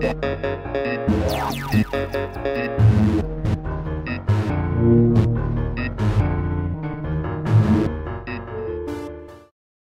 えっ